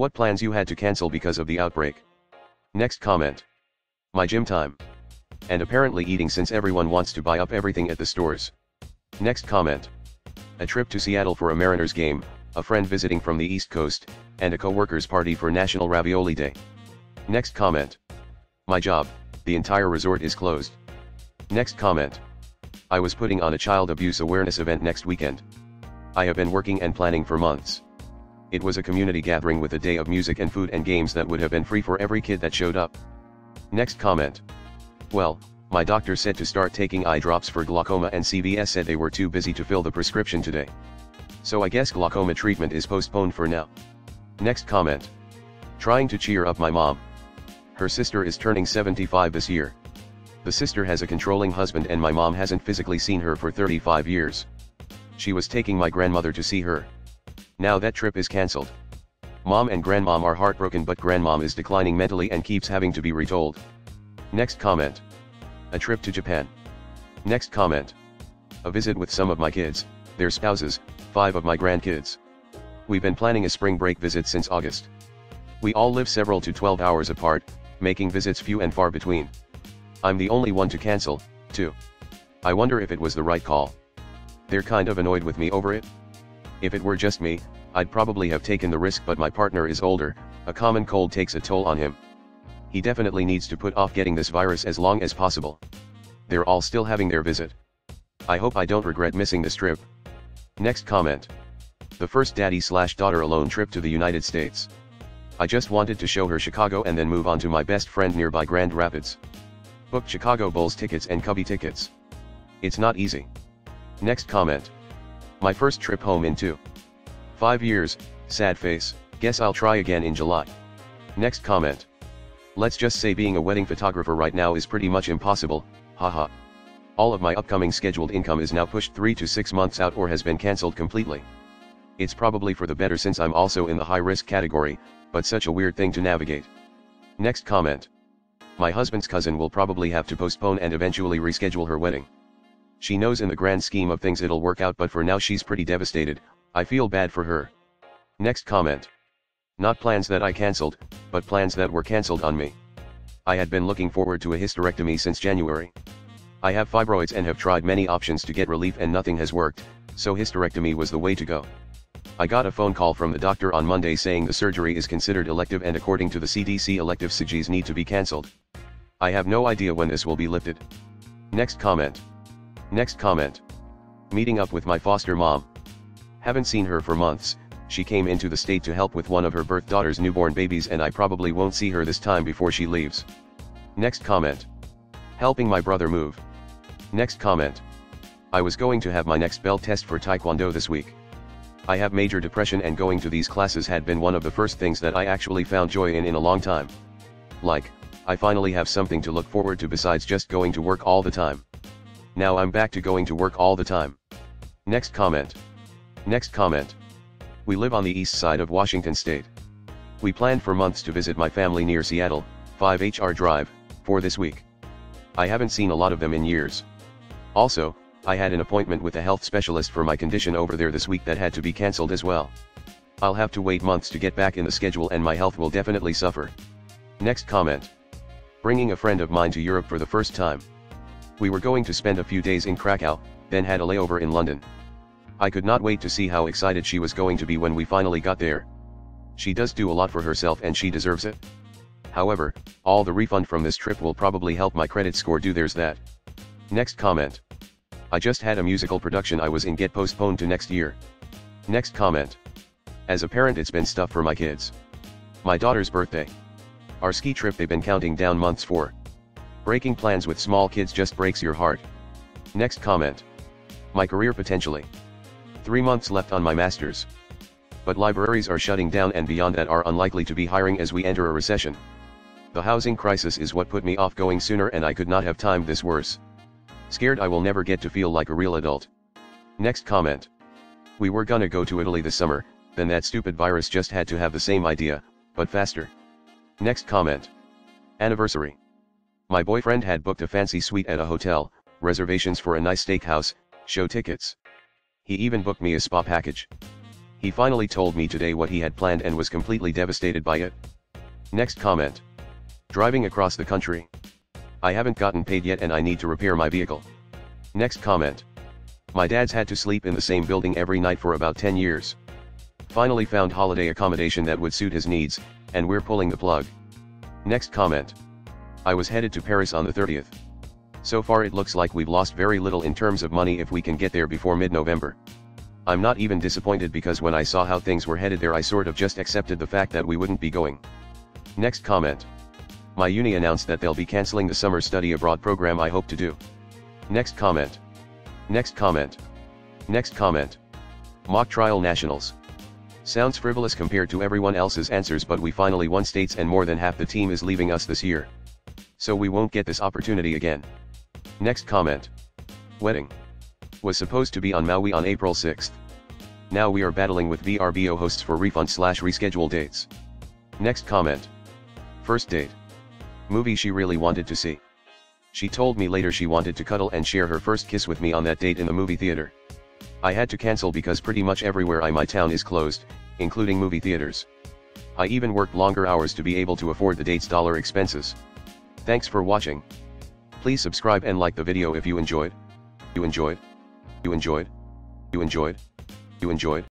What plans you had to cancel because of the outbreak? Next comment. My gym time. And apparently eating since everyone wants to buy up everything at the stores. Next comment. A trip to Seattle for a Mariners game, a friend visiting from the East Coast, and a co-worker's party for National Ravioli Day. Next comment. My job, the entire resort is closed. Next comment. I was putting on a child abuse awareness event next weekend. I have been working and planning for months. It was a community gathering with a day of music and food and games that would have been free for every kid that showed up. Next comment. Well, my doctor said to start taking eye drops for glaucoma and CVS said they were too busy to fill the prescription today. So I guess glaucoma treatment is postponed for now. Next comment. Trying to cheer up my mom. Her sister is turning 75 this year. The sister has a controlling husband and my mom hasn't physically seen her for 35 years. She was taking my grandmother to see her. Now that trip is cancelled. Mom and grandmom are heartbroken but grandmom is declining mentally and keeps having to be retold. Next comment. A trip to Japan. Next comment. A visit with some of my kids, their spouses, five of my grandkids. We've been planning a spring break visit since August. We all live several to 12 hours apart, making visits few and far between. I'm the only one to cancel, too. I wonder if it was the right call. They're kind of annoyed with me over it. If it were just me, I'd probably have taken the risk but my partner is older, a common cold takes a toll on him. He definitely needs to put off getting this virus as long as possible. They're all still having their visit. I hope I don't regret missing this trip. Next comment. The first daddy slash daughter alone trip to the United States. I just wanted to show her Chicago and then move on to my best friend nearby Grand Rapids. Booked Chicago Bulls tickets and Cubby tickets. It's not easy. Next comment. My first trip home in two. Five years, sad face, guess I'll try again in July. Next comment. Let's just say being a wedding photographer right now is pretty much impossible, haha. All of my upcoming scheduled income is now pushed 3 to 6 months out or has been cancelled completely. It's probably for the better since I'm also in the high risk category, but such a weird thing to navigate. Next comment. My husband's cousin will probably have to postpone and eventually reschedule her wedding. She knows in the grand scheme of things it'll work out but for now she's pretty devastated, I feel bad for her. Next comment. Not plans that I cancelled, but plans that were cancelled on me. I had been looking forward to a hysterectomy since January. I have fibroids and have tried many options to get relief and nothing has worked, so hysterectomy was the way to go. I got a phone call from the doctor on Monday saying the surgery is considered elective and according to the CDC elective surgeries need to be cancelled. I have no idea when this will be lifted. Next comment. Next comment. Meeting up with my foster mom. Haven't seen her for months, she came into the state to help with one of her birth daughter's newborn babies and I probably won't see her this time before she leaves. Next comment. Helping my brother move. Next comment. I was going to have my next belt test for Taekwondo this week. I have major depression and going to these classes had been one of the first things that I actually found joy in in a long time. Like, I finally have something to look forward to besides just going to work all the time. Now I'm back to going to work all the time. Next comment. Next comment. We live on the east side of Washington state. We planned for months to visit my family near Seattle, 5 HR Drive, for this week. I haven't seen a lot of them in years. Also, I had an appointment with a health specialist for my condition over there this week that had to be cancelled as well. I'll have to wait months to get back in the schedule and my health will definitely suffer. Next comment. Bringing a friend of mine to Europe for the first time. We were going to spend a few days in Krakow, then had a layover in London. I could not wait to see how excited she was going to be when we finally got there. She does do a lot for herself and she deserves it. However, all the refund from this trip will probably help my credit score do there's that. Next comment. I just had a musical production I was in get postponed to next year. Next comment. As a parent it's been stuff for my kids. My daughter's birthday. Our ski trip they've been counting down months for. Breaking plans with small kids just breaks your heart. Next comment. My career potentially. Three months left on my master's. But libraries are shutting down and beyond that are unlikely to be hiring as we enter a recession. The housing crisis is what put me off going sooner and I could not have timed this worse. Scared I will never get to feel like a real adult. Next comment. We were gonna go to Italy this summer, then that stupid virus just had to have the same idea, but faster. Next comment. Anniversary. My boyfriend had booked a fancy suite at a hotel, reservations for a nice steakhouse, show tickets. He even booked me a spa package. He finally told me today what he had planned and was completely devastated by it. Next comment. Driving across the country. I haven't gotten paid yet and I need to repair my vehicle. Next comment. My dad's had to sleep in the same building every night for about 10 years. Finally found holiday accommodation that would suit his needs, and we're pulling the plug. Next comment. I was headed to Paris on the 30th. So far it looks like we've lost very little in terms of money if we can get there before mid-November. I'm not even disappointed because when I saw how things were headed there I sort of just accepted the fact that we wouldn't be going. Next comment. My uni announced that they'll be cancelling the summer study abroad program I hope to do. Next comment. Next comment. Next comment. Mock trial nationals. Sounds frivolous compared to everyone else's answers but we finally won states and more than half the team is leaving us this year. So we won't get this opportunity again. Next comment. Wedding. Was supposed to be on Maui on April 6th. Now we are battling with VRBO hosts for refund slash reschedule dates. Next comment. First date. Movie she really wanted to see. She told me later she wanted to cuddle and share her first kiss with me on that date in the movie theater. I had to cancel because pretty much everywhere I my town is closed, including movie theaters. I even worked longer hours to be able to afford the date's dollar expenses. Thanks for watching. Please subscribe and like the video if you enjoyed. You enjoyed? You enjoyed? You enjoyed? You enjoyed?